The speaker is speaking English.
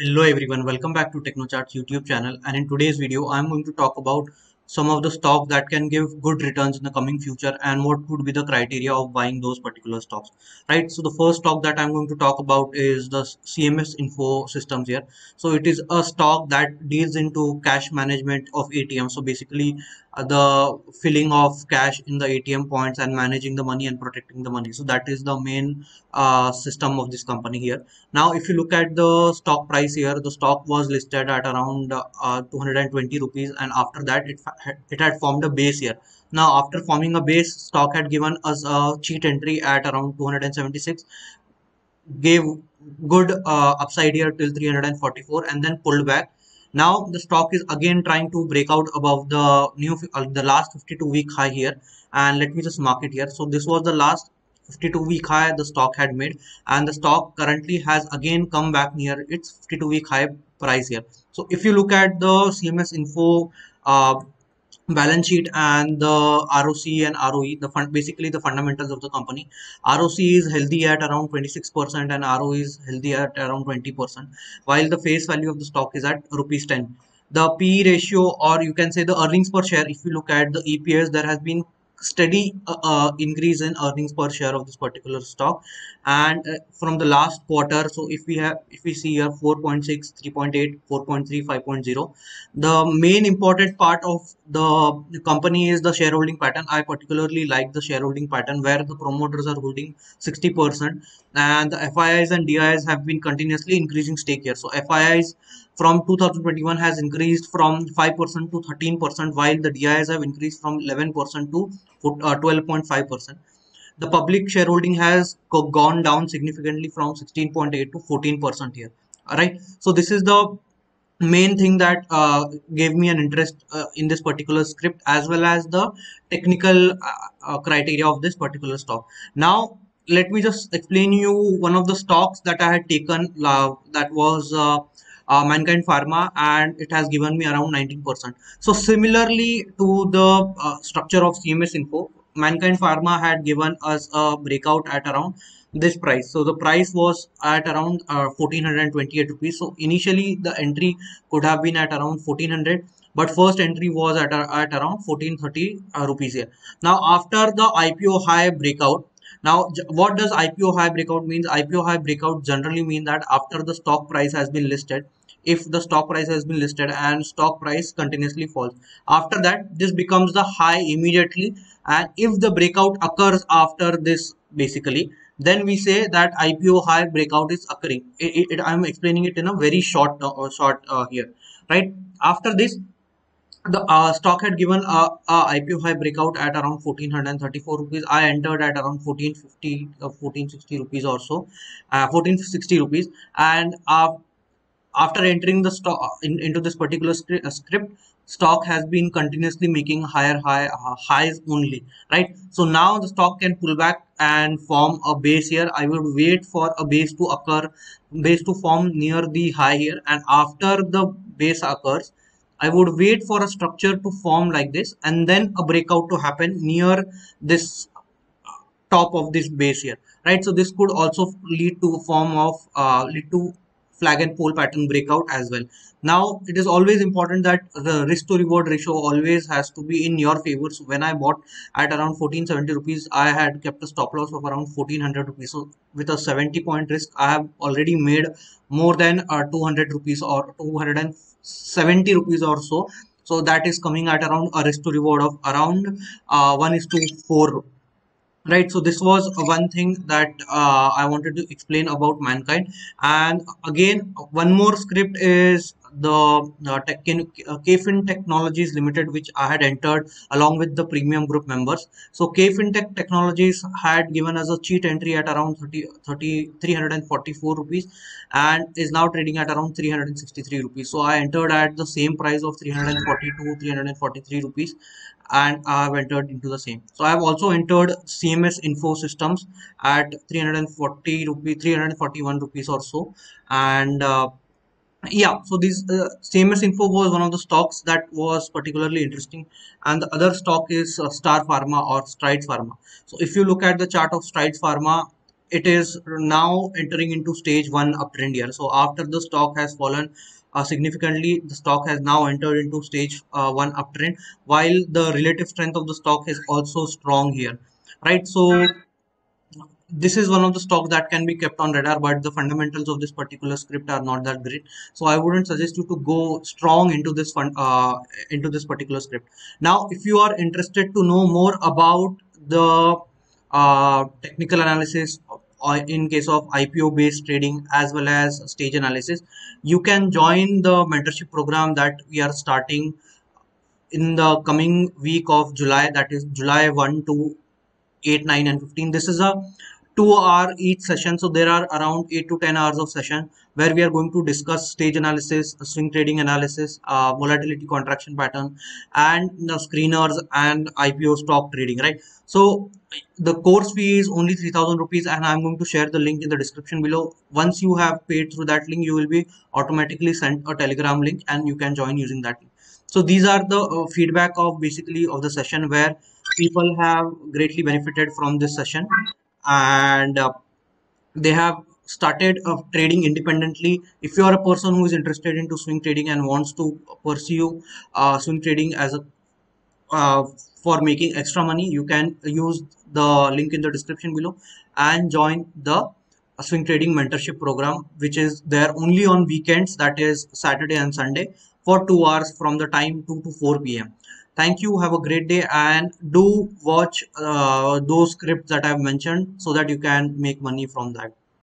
Hello everyone, welcome back to TechnoCharts YouTube channel. And in today's video I'm going to talk about some of the stock that can give good returns in the coming future and what would be the criteria of buying those particular stocks right? So the first stock that i'm going to talk about is the cms info systems here. So it is a stock that deals into cash management of atm so basically uh, the filling of cash in the atm points and managing the money and protecting the money. So that is the main uh, system of this company here. Now if you look at the stock price here the stock was listed at around uh, 220 rupees and after that it it had formed a base here. Now after forming a base stock had given us a cheat entry at around 276 gave good uh, upside here till 344 and then pulled back. Now the stock is again trying to break out above the new uh, the last 52 week high here. And let me just mark it here. So this was the last 52 week high the stock had made. And the stock currently has again come back near its 52 week high price here. So if you look at the cms info uh, balance sheet and the ROC and ROE, the fund basically the fundamentals of the company. ROC is healthy at around 26% and ROE is healthy at around 20%, while the face value of the stock is at rupees 10. The P ratio, or you can say the earnings per share, if you look at the EPS, there has been steady uh, uh, increase in earnings per share of this particular stock. And uh, from the last quarter so if we have if we see here 4.6 3.8 4.3 5.0 the main important part of the, company is the shareholding pattern. I particularly like the shareholding pattern where the promoters are holding 60 percent and the FIIs and DIIs have been continuously increasing stake here. So FIIs from 2021 has increased from 5% to 13% while the DIIs have increased from 11% to 12.5%. Uh, the public shareholding has gone down significantly from 16.8 to 14% here. Alright, so this is the main thing that uh, gave me an interest uh, in this particular script as well as the technical uh, uh criteria of this particular stock. Now, let me just explain you one of the stocks that I had taken uh, that was uh, Mankind Pharma and it has given me around 19%. So similarly to the uh, structure of CMS Info, Mankind Pharma had given us a breakout at around this price. So the price was at around uh, 1428 rupees. So initially the entry could have been at around 1400 but first entry was at, at around 1430 uh, rupees here. Now after the IPO high breakout, now, what does IPO high breakout means? IPO high breakout generally mean that after the stock price has been listed, if the stock price has been listed and stock price continuously falls. After that this becomes the high immediately. And if the breakout occurs after this basically then we say that IPO high breakout is occurring. It, it, I'm explaining it in a very short uh, short uh, here. Right? After this the uh, stock had given a, a, IPO high breakout at around 1434 rupees. I entered at around 1450, uh, 1460 rupees or so, uh, 1460 rupees. And uh, after entering the stock uh, in, into this particular script, uh, script, stock has been continuously making higher high uh, highs only right so now the stock can pull back and form a base here i would wait for a base to occur base to form near the high here and after the base occurs i would wait for a structure to form like this and then a breakout to happen near this top of this base here right? So this could also lead to a form of uh, lead to flag and pole pattern breakout as well. Now it is always important that the risk to reward ratio always has to be in your favor so when i bought at around 1470 rupees i had kept a stop loss of around 1400 rupees. So with a 70 point risk i have already made more than uh, 200 rupees or 270 rupees or so. So that is coming at around a risk to reward of around uh, 1 is to 4 right so this was one thing that uh, i wanted to explain about mankind. And again one more script is the uh, tech uh, KFin Technologies Limited, which I had entered along with the premium group members. So KFin Tech Technologies had given us a cheat entry at around 30, 30 344 rupees and is now trading at around 363 rupees. So I entered at the same price of 342 343 rupees and I have entered into the same. So I have also entered CMS Info Systems at 340 rupees, 341 rupees or so. And uh, yeah, so this uh, CMS Info was one of the stocks that was particularly interesting. And the other stock is uh, Star Pharma or Strides Pharma. So if you look at the chart of Strides Pharma, it is now entering into stage one uptrend here so after the stock has fallen uh, significantly the stock has now entered into stage uh, one uptrend while the relative strength of the stock is also strong here right so this is one of the stocks that can be kept on radar but the fundamentals of this particular script are not that great. So i wouldn't suggest you to go strong into this fund uh, into this particular script. Now if you are interested to know more about the uh, technical analysis uh, in case of ipo based trading as well as stage analysis you can join the mentorship program that we are starting in the coming week of july that is july 1 to 8 9 and 15 this is a two hour each session. So there are around 8 to 10 hours of session where we are going to discuss stage analysis swing trading analysis uh, volatility contraction pattern and the screeners and ipo stock trading right? So the course fee is only 3000 rupees and i'm going to share the link in the description below. Once you have paid through that link you will be automatically sent a telegram link and you can join using that link. so these are the uh, feedback of basically of the session where people have greatly benefited from this session and uh, they have started uh, trading independently. If you are a person who is interested into swing trading and wants to pursue uh, swing trading as a uh, for making extra money you can use the link in the description below and join the swing trading mentorship program which is there only on weekends that is saturday and sunday for two hours from the time 2 to 4 p.m thank you. Have a great day and do watch uh, those scripts that i've mentioned so that you can make money from that